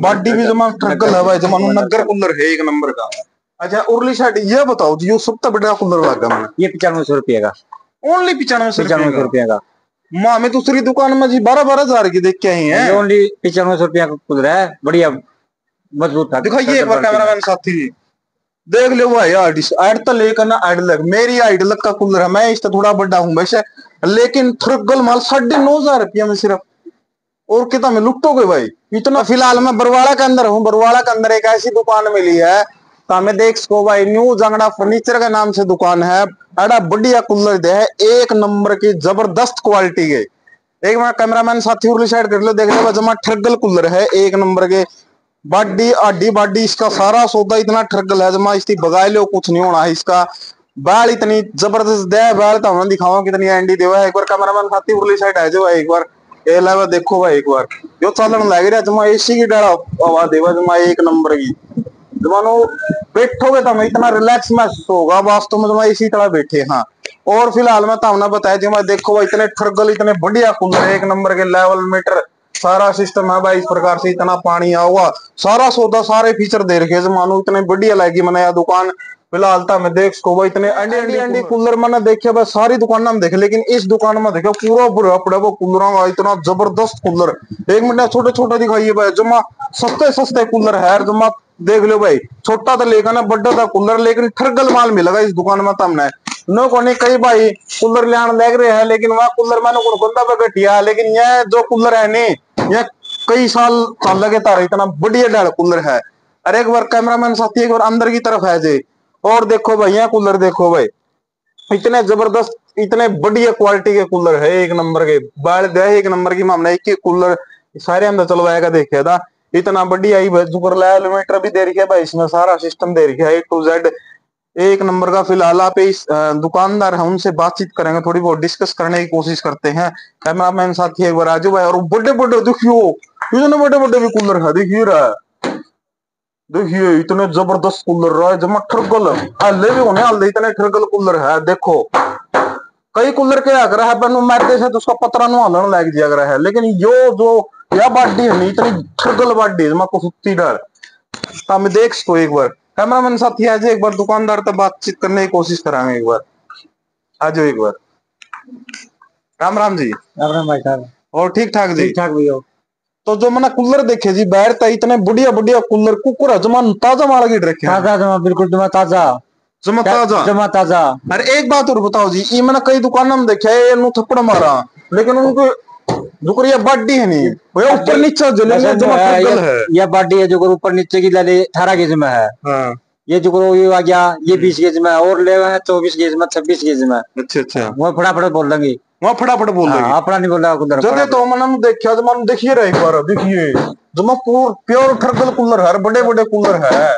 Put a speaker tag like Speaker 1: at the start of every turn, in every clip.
Speaker 1: Body भी जमा ट्रगल है भाई जमा नगर कूलर है एक नंबर का। अच्छा उर्ली साइड ये बताओ जी ये सबसे बड़ा कूलर लगा मैंने
Speaker 2: ये पचानवे सौ रुपये का।
Speaker 1: ओनली पिचानवे सौ
Speaker 2: पचानवे सौ रुपये का।
Speaker 1: माँ में दूसरी दुकान में जी बारह बारह हज़ार की देख के आई है।
Speaker 2: ओनली पचानवे सौ रुपये का कूलर है बढ़िया मज़बूत था।
Speaker 1: दिखाइए एक बार कैमरामैन साथी। जी देख लो भाई आर्टिस्ट आइड तो लेकर ना आइड लग। मेरी आइड लग का कूलर है मैं इससे थोड़ा बड़ा हूँ वैसे। लेकिन थ्रगल माल साढ़े नौ हज़ार रुपया में सिर्फ़। और कितना में लुटोगे भाई। इतना फ़िलहाल मैं बरवाड़ा के अंदर हूँ, बरवाड़ा के अंदर एक ऐसी दुकान मिली है तो हमें देख सको भाई, न्यू जंगड़ा फर्नीचर के नाम से दुकान है, बड़ा बढ़िया कूलर दे है, एक नंबर की ज़बरदस्त क्वालिटी के। एक मैं कैमरामैन साथी उर्ली साइड कर लो, देख लो जमा ठरगल कूलर है, एक नंबर के। बाडी, आडी बाडी, इसका सारा सौदा इतना ठरगल है, जमा इसकी बगाए लो कुछ नहीं होना है इसका। बैल इतनी ज़बरदस्त, दे बैल तो हमें दिखाओ कितनी एंडी देवा है। एक बार कैमरामैन साथी उर्ली साइड है जो एक बार। ये लावा देखो भाई एक बार जो चलन लग रहा जमा एसी की डाला आवाज़ देवा जमा एक नंबर की जमानो बैठोगे तो हमें इतना रिलैक्स महसूस होगा वास्तव में जमा इसी तरह बैठे हाँ और फ़िलहाल मैं तो हमने बताया जमा देखो भाई इतने ठरगल इतने बढ़िया कूलर एक नंबर के लेवल मीटर सारा सिस्टम है भाई इस प्रकार से इतना पानी आऊगा सारा सौदा सारे फीचर दे रखे जमानो इतने बढ़िया लगी मैंने यह दुकान फ़िलहाल तो मैं देख सको भाई इतने अंडी अंडी अंडी कूलर। मैंने देखे बस सारी दुकान में देखे लेकिन इस दुकान में देखो पूरा बुरा पड़ा वो कूलर का इतना ज़बरदस्त कूलर। एक मिनट छोटे छोटे दिखाइए भाई जमा सस्ते सस्ते कूलर है जमा देख लो भाई छोटा तो लेगा ना बड़ा था कूलर लेकिन ठरगल माल मिलेगा इस दुकान में तमने नो। कोने कई भाई कूलर ले लग रहे हैं लेकिन वह कूलर मैंने को बंदा पे घटिया लेकिन यह जो कूलर है नहीं यह कई साल चल लगे तार इतना बढ़िया डाल कूलर है। अरे एक बार कैमरामैन साथी एक बार अंदर की तरफ़ है जे। और देखो भाई, यहाँ कूलर देखो भाई। इतने ज़बरदस्त, इतने बढ़िया क्वालिटी के कूलर है एक नंबर के। बाढ़ दे, एक नंबर की मामला एक ही कूलर सारे अंदर चलवाएगा देखे था। इतना बढ़िया ही सुपर मीटर भी दे है भाई इसमें सारा सिस्टम दे रही है ए टू जेड एक नंबर का फ़िलहाल आप इस दुकानदार है, उनसे बातचीत करेंगे, थोड़ी बहुत डिस्कस करने की कोशिश करते हैं। कैमरामैन साथी एक बार आजू भाई, और बड़े बड़े देखियो, इतने बड़े बड़े भी कूलर है, देखिए रहा देखिए इतने ज़बरदस्त कूलर रहा है जमा ठरगल हल्ले भी होने हल्ले इतने ठरगल कूलर है देखो। कई कूलर क्या कर रहा है पर मारते से तो उसका पतरा नु हलन लग दिया कर है लेकिन यो जो यह बाडी है नहीं इतनी ठरगल बाडी है जमा को सुत्ती डर। हम देख सको एक बार। कैमरा कैमरामैन साथी आज एक बार दुकानदार तक बातचीत करने की कोशिश कराएँगे एक बार। आ जाओ एक बार। राम राम जी।
Speaker 2: राम राम भाई साहब।
Speaker 1: और ठीक ठाक जी?
Speaker 2: ठीक ठाक भैया
Speaker 1: तो जो मैंने कूलर देखे जी बाहर तो इतने बढ़िया बढ़िया कूलर कुकुर है जमा ताज़ा माल गिर रखे
Speaker 2: ताज़ा जमा बिल्कुल जमा ताज़ा।
Speaker 1: जमा ताज़ा।
Speaker 2: जमा ताज़ा।
Speaker 1: अरे एक बात और बताओ जी ये मैंने कई दुकानों में देखा है नु थप्पड़ मारा लेकिन उनको दुकरिया बाडी है नहीं। ऊपर नीचे ठरगल है
Speaker 2: यह बाडी है जो ऊपर नीचे की लाले अठारह गेज में है।
Speaker 1: हाँ।
Speaker 2: ये जो ये आ गया ये बीस गेज में और ले चौबीस गेज में छब्बीस गेज में।
Speaker 1: अच्छा अच्छा।
Speaker 2: वो फटाफट बोल देंगे।
Speaker 1: वहाँ फटाफट बोल
Speaker 2: हाँ,
Speaker 1: देंगे।
Speaker 2: अपना नहीं बोल रहा कुछ
Speaker 1: जदे तो मैंने देखा जमा देखिए रहा एक बार देखिए। जमा पूर प्योर ठरगल कूलर है बड़े बड़े कूलर है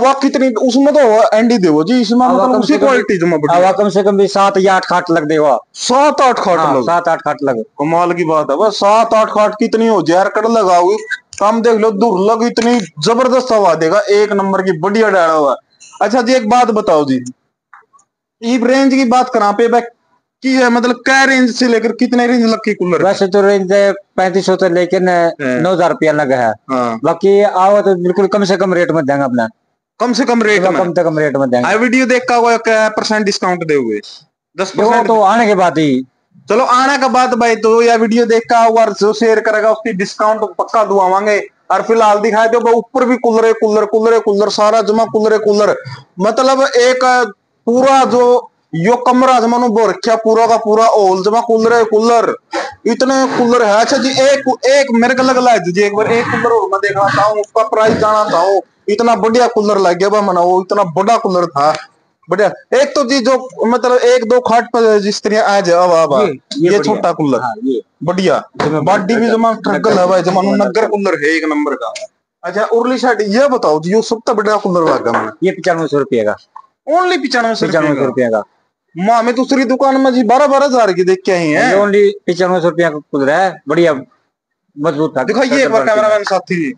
Speaker 1: वाह कितनी उसमें तो एंडी देवो जी इसमें मतलब उसी क्वालिटी जमा
Speaker 2: अब
Speaker 1: बढ़िया
Speaker 2: कम से कम भी सात या आठ खाट लग देगा
Speaker 1: सात आठ खाट
Speaker 2: हाँ,
Speaker 1: लग।
Speaker 2: सात आठ खाट लगे।
Speaker 1: कमाल की बात है बस सात आठ खाट कितनी हो जहर कड़ लगाओगी काम देख लो दुर्लभ इतनी ज़बरदस्त हवा देगा एक नंबर की बढ़िया डाला हुआ अच्छा जी एक बात बताओ जी। ई रेंज की बात करा पे की है? मतलब क्या रेंज से लेकर कितने रेंज लग की कूलर
Speaker 2: वैसे तो रेंज पैंतीस सौ से लेकर नौ हज़ार रुपया लगा है।
Speaker 1: हाँ।
Speaker 2: बाकी आओ तो बिल्कुल कम से कम रेट में देंगे अपना।
Speaker 1: कम से कम रेट में?
Speaker 2: कम से कम रेट में देंगे।
Speaker 1: आई वीडियो देख का हुआ क्या परसेंट डिस्काउंट दे हुए दस परसेंट
Speaker 2: तो आने के बाद ही।
Speaker 1: चलो आने का बाद भाई तो या वीडियो देख हुआ जो शेयर करेगा उसकी डिस्काउंट पक्का दुआवांगे। और फ़िलहाल दिखाए दो भाई ऊपर भी कूलर है कूलर कूलर है कूलर सारा जमा कूलर है कूलर मतलब एक पूरा जो यो कमरा जमा नु बो रखा पूरा का पूरा ओल जमा कूलर है कूलर इतने कूलर है अच्छा जी एक एक मेरे को लग रहा जी एक बार एक कूलर और मैं देखना चाहूँ उसका प्राइस जाना चाहूँ इतना बढ़िया कूलर लग गया मना वो इतना बड़ा कूलर था। बढ़िया। एक तो जी जो मतलब एक दो खाट पर जिस तरह आ जाए अब अब
Speaker 2: ये-
Speaker 1: छोटा कूलर
Speaker 2: हाँ
Speaker 1: बढ़िया। बॉडी भी जमा ट्रकल है। भाई जमा नगर कूलर है एक नंबर का। अच्छा उर्ली साइड ये बताओ जी ये सबसे बड़ा कूलर लगा
Speaker 2: ये पचानवे सौ रुपये का।
Speaker 1: ओनली पिचानवे सौ
Speaker 2: पचानवे सौ
Speaker 1: रुपये
Speaker 2: का।
Speaker 1: माँ में दूसरी दुकान में जी बारह बारह हज़ार की देख के आई है।
Speaker 2: ओनली पचानवे सौ रुपया का कूलर है बढ़िया मज़बूत था।
Speaker 1: दिखाइए एक बार कैमरामैन साथी। जी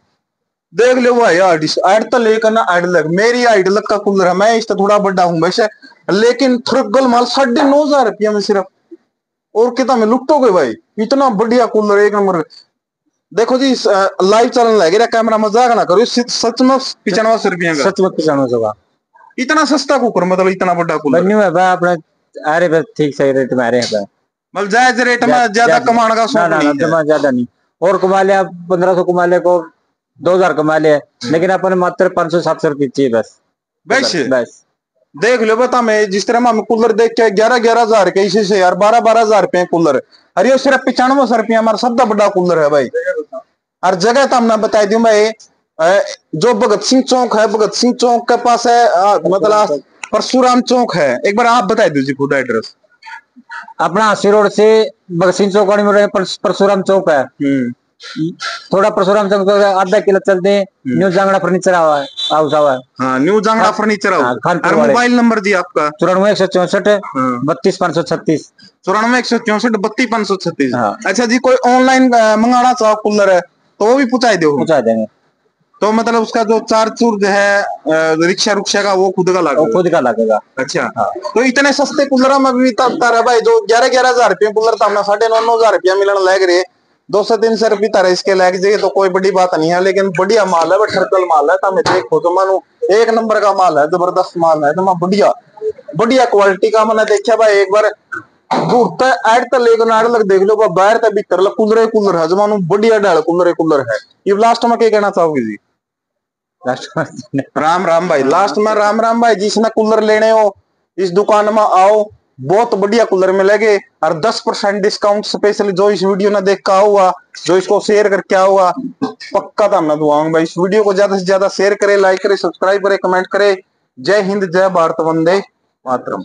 Speaker 1: देख लो भाई आइड तो लेकर ना आइड लग। मेरी आइड लग का कूलर है मैं इससे थोड़ा बड़ा हूँ वैसे लेकिन थ्रगल माल साढ़े नौ हज़ार रुपया में सिर्फ़। और कितना में लुटोगे भाई? इतना बढ़िया कूलर एक नंबर। देखो जी लाइव चलन लगे रहा कैमरा मज़ाक ना करो सच में पिचानवे सौ रुपया
Speaker 2: सच में पिछाणु होगा
Speaker 1: इतना सस्ता कुकर मतलब इतना बड़ा कूलर
Speaker 2: बन्यू है भाई अपने रहे बस ठीक सही रेट में आ रहे हैं भाई
Speaker 1: मतलब जायज़ रेट में ज़्यादा कमाने का
Speaker 2: ना
Speaker 1: शौक नहीं है।
Speaker 2: जमा ज़्यादा नहीं। और कमा लिया पंद्रह सौ कमा लिया को दो हज़ार कमा लिया। लेकिन अपन मात्र पाँच सौ सात सौ रुपये चाहिए बस।
Speaker 1: बस?
Speaker 2: बस।
Speaker 1: देख लो बता मैं जिस तरह हम कूलर देख के ग्यारह ग्यारह हज़ार के इसी से यार बारह बारह हज़ार रुपए कूलर। अरे ये सिर्फ़ पिचानवे सौ रुपया हमारा सबसे बड़ा कूलर है भाई। और जगह तो हमने बता दी भाई जो भगत सिंह चौक है भगत सिंह चौक के पास है मतलब परशुराम चौक है। एक बार आप बता दीजिए खुद एड्रेस
Speaker 2: अपना हासी रोड से भगत सिंह चौक में परशुराम चौक है। थोड़ा परशुराम चौक से आधा किलो चलते न्यू जांगड़ा फर्नीचर आवा हाउस आवा है।
Speaker 1: हाँ न्यू जांगड़ा फर्नीचर हाउस और मोबाइल नंबर जी आपका।
Speaker 2: चौरानवे एक सौ चौसठ
Speaker 1: हाँ।
Speaker 2: बत्तीस पाँच सौ छत्तीस।
Speaker 1: चौरानवे एक सौ चौसठ बत्तीस पाँच सौ छत्तीस।
Speaker 2: हाँ।
Speaker 1: अच्छा जी कोई ऑनलाइन मंगाना चाहो कूलर है तो वो भी पहुंचाई दो।
Speaker 2: पहुँचा देंगे।
Speaker 1: तो मतलब उसका जो चार्ज चूर्ज है रिक्शा रुक्शा का वो खुद का लागेगा
Speaker 2: खुद का लगेगा।
Speaker 1: अच्छा। तो इतने सस्ते कूलर में भी तब तारा भाई जो ग्यारह ग्यारह हज़ार रुपये कूलर हमने साढ़े नौ नौ हज़ार रुपया मिलन लग रहे। दो सौ तीन सौ रुपये तारा इसके लग जाइए तो कोई बड़ी बात नहीं है लेकिन बढ़िया माल है ठरकल माल है तो हमें देखो तो मानो एक नंबर का माल है ज़बरदस्त माल है तो मैं बढ़िया बढ़िया क्वालिटी का मैंने देखा भाई एक बार दूर तक लेकर लग देख लो बाहर तक भीतर लग कूलर ही कूलर है जमानो बढ़िया डाल कूलर ही कूलर है। ये लास्ट में क्या कहना चाहोगे जी? राम राम भाई लास्ट में राम राम भाई, जिसने कूलर लेने हो, इस दुकान में आओ, बहुत बढ़िया कूलर मिलेंगे, और 10 परसेंट डिस्काउंट स्पेशली जो इस वीडियो ने देखा हुआ, जो इसको शेयर करके हुआ, पक्का था मैं दुआऊँगा भाई। इस वीडियो को ज़्यादा से ज़्यादा शेयर करे लाइक करे सब्सक्राइब करे कमेंट करे। जय हिंद, जय भारत, वंदे मातरम।